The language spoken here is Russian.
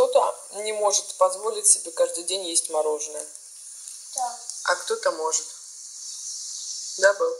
кто-то не может позволить себе каждый день есть мороженое, Да. а кто-то может. Да, был?